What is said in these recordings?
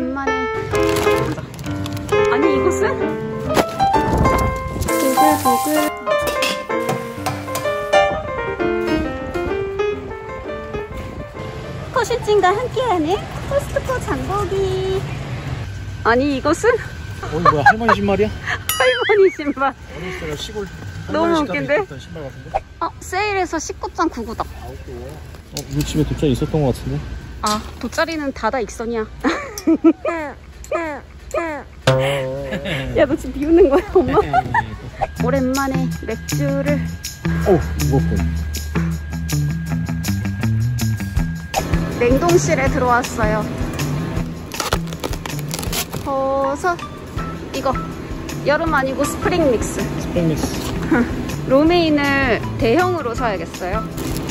오랜만에 아니 이곳은? 보글보글 코슈진과 함께하는 코스트코 장보기 아니 이곳은? 어 뭐야 할머니 신발이야? 할머니 신발 어렸을 때 시골 너무 웃긴데? 신발 같은데? 어 세일해서 19.99다 어 우리 집에 돗자리 있었던 것 같은데? 아 돗자리는 다다 익선이야 야 너 지금 비웃는 거야 엄마? 오랜만에 맥주를. 어우 무겁군. 냉동실에 들어왔어요. 버섯 이거. 여름 아니고 spring mix. Spring mix. 로메인을 대형으로 사야겠어요?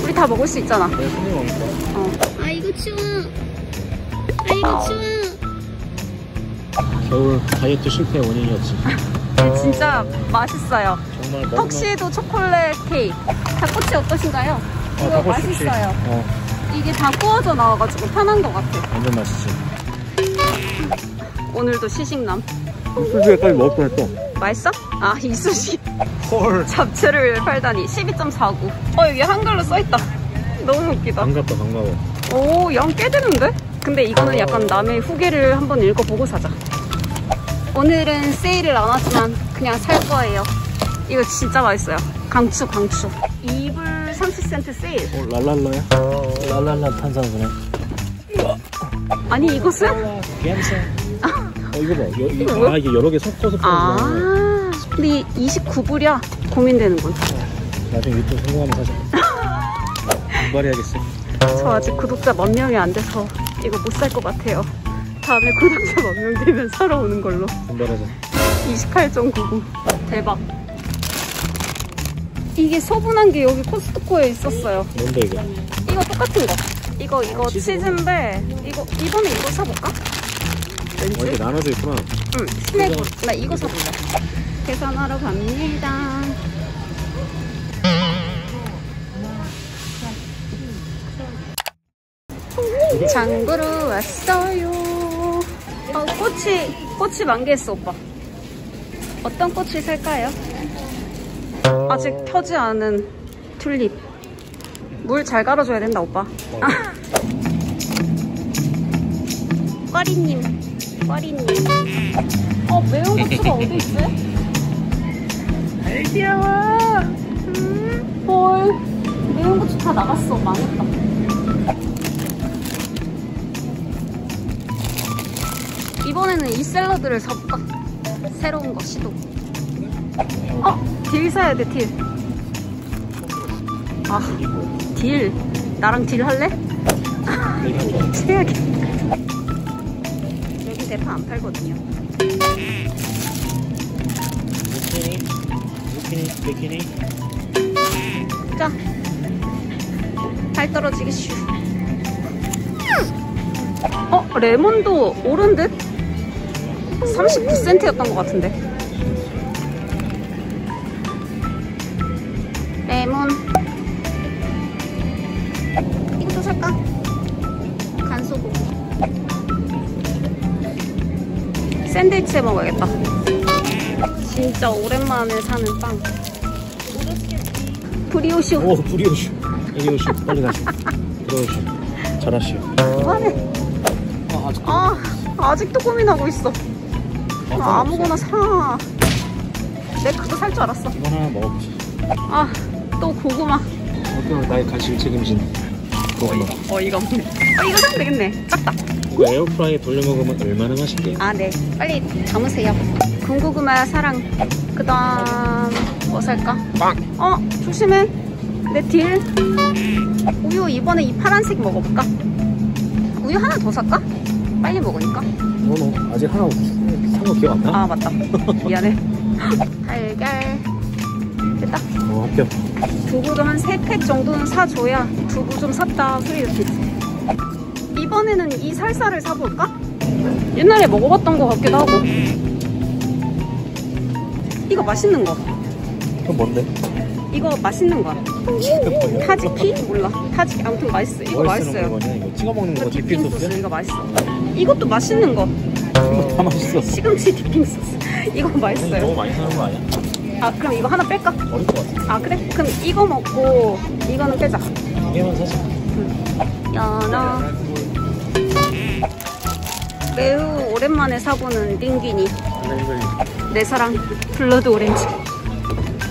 우리 다 먹을 수 있잖아. 먹니까 어. 아이고 추워. 아이고 추워. 겨울 다이어트 실패의 원인이었지 근데 진짜 맛있어요 정말 턱시도 초콜릿 케이크 닭꼬치 어떠신가요? 어, 좋지. 맛있어요 어 이게 다 구워져 나와가지고 편한 것 같아 완전 맛있지 오늘도 시식남 술주에까지 먹을 뻔했어 맛있어? 아 이수시 헐 잡채를 팔다니 12.49. 어 여기 한글로 써있다. 너무 웃기다. 반갑다 반가워 오, 양 꽤 되는데? 근데 이거는 약간 남의 후기를 한번 읽어보고 사자. 오늘은 세일을 안 하지만 그냥 살 거예요. 이거 진짜 맛있어요. 강추, 강추. 2불 30센트 세일. 어 랄랄라야? 랄랄라 탄산수네 아니, 이것은? 괜찮 어 이거 봐 여, 이? 아 이게 여러 개 섞어서 아, 근데 29불이야. 고민되는군. 나중에 유튜브 성공하면 사자 분발해야겠어 저 아직 구독자 만 명이 안 돼서 이거 못 살 것 같아요. 다음에 구독자 만 명 되면 사러 오는 걸로. 분발하자. 28.99 대박. 이게 소분한 게 여기 코스트코에 있었어요. 뭔데 이거 이거 똑같은 거. 이거 이거 치즈 치즈인데 이거 이번에 이거 사볼까? 어 왠지? 이게 나눠져 있구나. 응 스낵 나 이거 사볼래. 계산하러 갑니다 장보러 왔어요. 어 꽃이 꽃이 만개했어 오빠. 어떤 꽃을 살까요? 아직 펴지 않은 튤립. 물 잘 갈아줘야 된다 오빠. 어. 꽈리님 꽈리님. 어 매운 고추가 어디 있어? 귀여워 음, 헐 매운 고추 다 나갔어. 망했다 이번에는 이 샐러드를 사볼까? 새로운 거 시도 어? 딜 사야 돼 딜. 아, 딜. 나랑 딜 할래? 최악이. 여기 대파 안 팔거든요. 루키니 루키니 베키니 자. 발 떨어지기 슈. 어, 레몬도 오른 듯? 39센트였던 것 같은데. 레몬. 이것도 살까? 간소고기. 샌드위치 해 먹어야겠다. 진짜 오랜만에 사는 빵. 브리오슈. 오 브리오슈 여기 오슈 빨리 가시 들어오슈 잘하시오 뭐하네? 아 아직 아, 아직도 고민하고 있어. 아, 아무거나 사. 내 그거 살 줄 알았어. 이거 하나 먹어보자 아, 또 고구마. 어떤 나의 간식을 책임진 고구마 어이가 없네. 어, 이거 사면 되겠네. 작다. 이거 에어프라이에 돌려 먹으면 얼마나 맛있게 아, 네. 빨리 담으세요. 군고구마 사랑. 그 다음, 뭐 살까? 빵! 어, 조심해. 내 딜. 우유 이번에 이 파란색 먹어볼까? 우유 하나 더 살까? 빨리 먹으니까. 너너 아직 하나 산 거 기억 안 나? 아, 맞다. 미안해. 달걀. 됐다. 어 합격 두부도 한 3팩 정도는 사줘야 두부 좀 샀다 소리를 듣지 이번에는 이 살사를 사볼까? 옛날에 먹어봤던 것 같기도 하고 이거 맛있는 거 그건 뭔데? 이거 맛있는 거야? Tzatziki? 몰라 tzatziki 아무튼 맛있어 이거 맛있어요 거냐 이거 찍어 먹는 거 이거 dipping 소스? 이거 맛있어 이것도 맛있는 거. 다 맛있어. 시금치 dipping 소스. 이거 너무 맛있어요. 많이 사는 거 아니야? 아, 그럼 이거 하나 뺄까? 버릴 것 같아. 아, 그래? 그럼 이거 먹고 이거는 빼자. 두 개만 사자. 연어. 매우 오랜만에 사보는 linguine. 내 사랑 blood orange.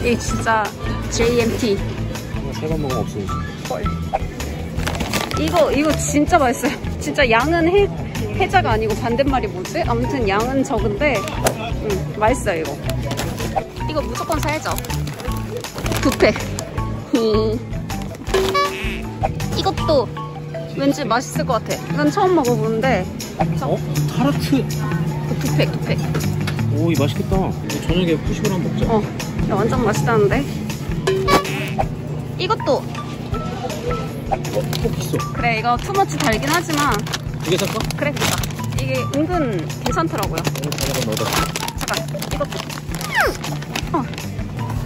이 진짜 JMT. 세번 먹으면 없어지지. 헐. 이거 이거 진짜 맛있어요. 진짜 양은 해, 해자가 아니고 반대말이 뭐지? 아무튼 양은 적은데 음, 맛있어요 이거. 이거 무조건 사야죠. 두 팩. 이것도 왠지 맛있을 것 같아. 이건 처음 먹어보는데 어? 타르트. 두 팩, 두 팩. 오, 이 맛있겠다. 이거 저녁에 후식으로 한번 먹자. 어, 야, 완전 맛있다는데? 이것도 꼭 있어. 그래 이거 투머치 달긴 하지만 두개 살까? 그래 그니까 이게 은근 괜찮더라고요. 오, 잠깐 이것도 어,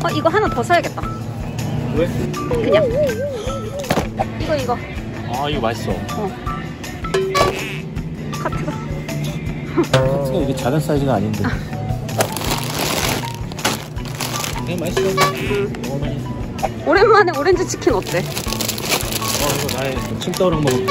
어 이거 하나 더 사야겠다. 왜? 그냥 이거 이거 아, 이거 맛있어. 어 카트가 카트가 이게 작은 사이즈가 아닌데. 그냥 맛있어. 어머니. 오랜만에 오렌지 치킨 어때? 어, 이거 나의 찜떡이랑 먹을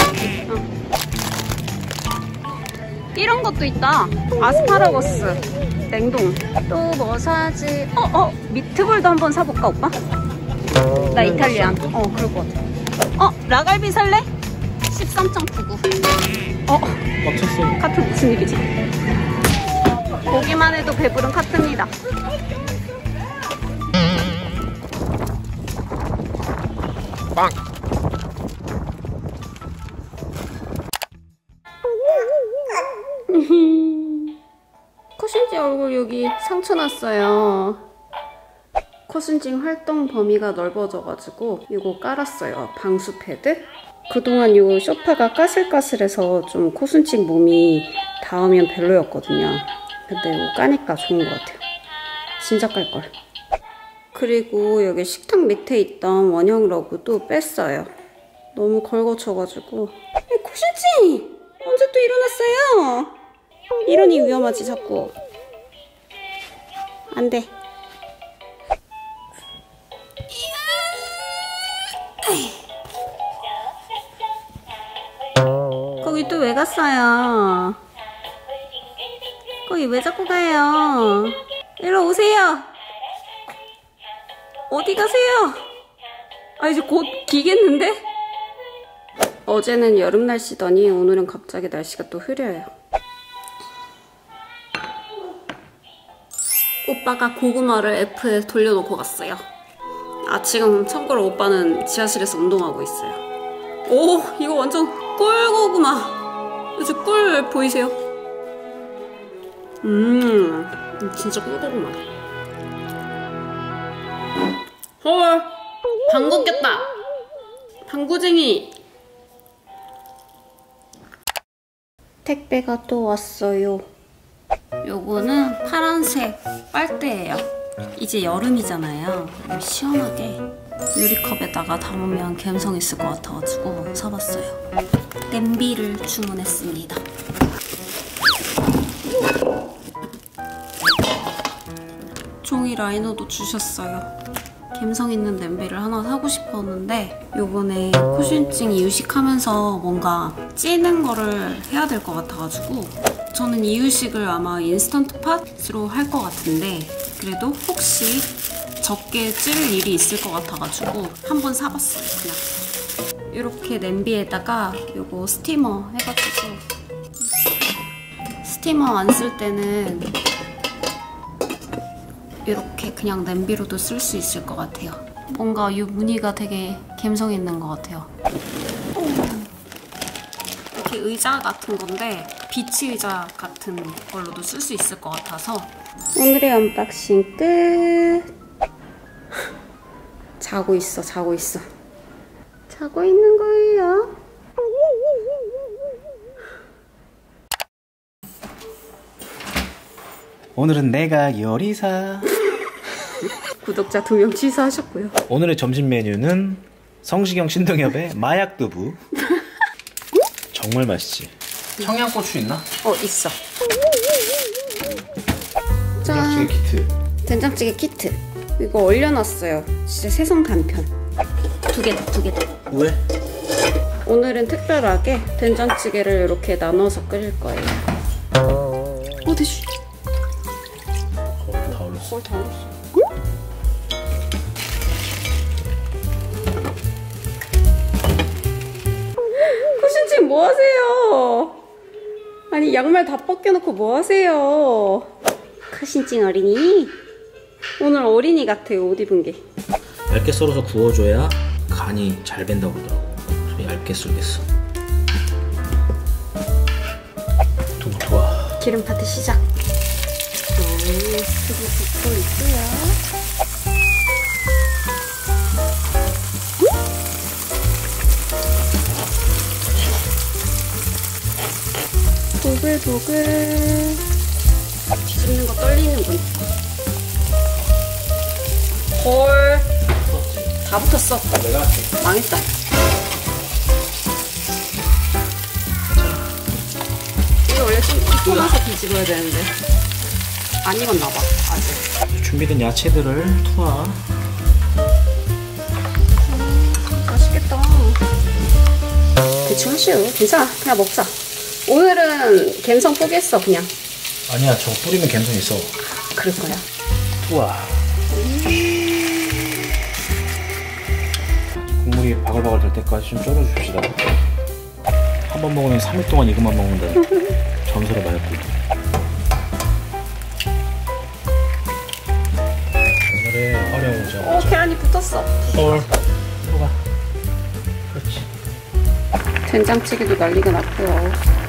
이런 것도 있다. 아스파라거스 냉동. 또 뭐 사지? 어, 어, 미트볼도 한번 사볼까, 오빠? 나 이탈리안. 어, 그럴 것 같아. 어, 라갈비 살래? 13.99. 어, 꽉 찼어. 카트 무슨 일이지? 보기만 해도 배부른 카트입니다. 빵! 여기 상처 났어요. 코순징 활동 범위가 넓어져가지고 이거 깔았어요. 방수 패드. 그동안 이 소파가 까슬까슬해서 좀 코순징 몸이 닿으면 별로였거든요. 근데 이거 까니까 좋은 것 같아요. 진짜 깔걸. 그리고 여기 식탁 밑에 있던 원형 러그도 뺐어요. 너무 걸거쳐가지고. 에, 코순징! 언제 또 일어났어요? 이러니 위험하지 자꾸 안돼 거기 또 왜 갔어요? 거기 왜 자꾸 가요? 일로 오세요 어디 가세요? 아 이제 곧 기겠는데? 어제는 여름 날씨더니 오늘은 갑자기 날씨가 또 흐려요 오빠가 고구마를 F에 돌려놓고 갔어요. 아, 지금 참고로 오빠는 지하실에서 운동하고 있어요. 오, 이거 완전 꿀고구마. 이제 꿀 보이세요? 음, 진짜 꿀고구마. 헐, 방구 꼈다. 방구쟁이. 택배가 또 왔어요. 요거는 파란색 빨대예요. 이제 여름이잖아요. 시원하게 유리컵에다가 담으면 감성 있을 것 같아가지고 사봤어요. 냄비를 주문했습니다. 종이 라이너도 주셨어요. 감성 있는 냄비를 하나 사고 싶었는데 요번에 쿠션증 이 유식하면서 뭔가 찌는 거를 해야 될 것 같아가지고 저는 이유식을 아마 인스턴트 팟으로 할 것 같은데 그래도 혹시 적게 찌를 일이 있을 것 같아가지고 한번 사봤어요 그냥. 이렇게 냄비에다가 요거 스티머 해가지고. 스티머 안 쓸 때는 이렇게 그냥 냄비로도 쓸 수 있을 것 같아요. 뭔가 이 무늬가 되게 감성 있는 것 같아요. 이렇게 의자 같은 건데 비치 의자 같은 걸로도 쓸 수 있을 것 같아서 오늘의 unboxing 끝 자고 있어 자고 있어 자고 있는 거예요 오늘은 내가 요리사. 구독자 두 명 취소하셨고요 오늘의 점심 메뉴는 성시경 신동엽의 마약 두부. 정말 맛있지. 청양고추 있나? 어 있어. 짠. 된장찌개 키트. 된장찌개 키트. 이거 얼려놨어요. 진짜 세상 간편. 두 개다, 두 개다. 왜? 오늘은 특별하게 된장찌개를 이렇게 나눠서 끓일 거예요. 어, 대슈. 아니 양말 다 벗겨놓고 뭐 하세요? 크신찡 어린이? 오늘 어린이 같아요 옷 입은 게. 얇게 썰어서 구워줘야 간이 잘 밴다고 그러더라고. 그래서 얇게 썰겠어. 두부 좋아. 기름 파트 시작. 오, 스프 붓고 있고요. 보글보글. 뒤집는 거 떨리는군. 헐. 다 붙었어. 내가. 망했다. 이거 원래 좀 익고 나서 뒤집어야 되는데 안 익었나 봐 아직. 준비된 야채들을 투하. 맛있겠다. 대충 하시오. 괜찮아. 그냥 먹자. 오늘은 갬성 포기했어 그냥. 아니야, 저거 뿌리면 갬성 있어. 그럴 거야. 투하. 국물이 바글바글 될 때까지 좀 졸여줍시다. 한 번 먹으면 3일 동안 이것만 먹는다. 전설의 마약국. 오늘의 화려한 오자. 오 계란이 붙었어. 헐. 들어가. 그렇지. 된장찌개도 난리가 났고요.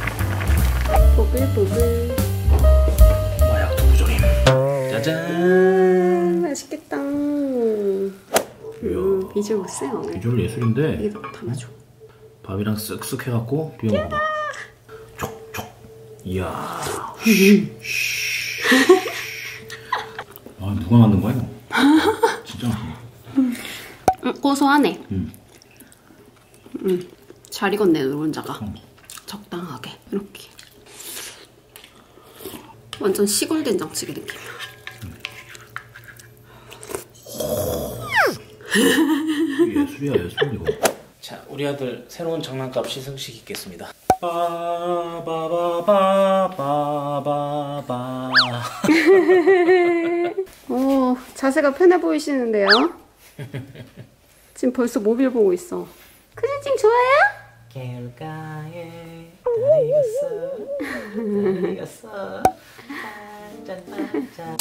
보글보글. 마약 두부조림. 짜잔. 음, 맛있겠다. 음, 비주얼 쎄 오늘. 비주얼 예술인데 이게 더 담아줘. 밥이랑 쓱쓱 해갖고 비벼 먹어봐. 촉촉. 이야. 아 누가 만든 거야 이거? 진짜 맛있네. 음, 고소하네. 음. 음, 잘 익었네 노른자가. 음. 적당하게 이렇게. 완전 시골 된장찌개 느낌이야. 예술이야 예술 이거. 자 우리 아들 새로운 장난감 시승식 있겠습니다. 빠바바바바바. 오, 자세가 편해 보이시는데요? 지금 벌써 모빌 보고 있어. 크진찡 좋아요? 개울가에 달리겠어 달리겠어 반짝반짝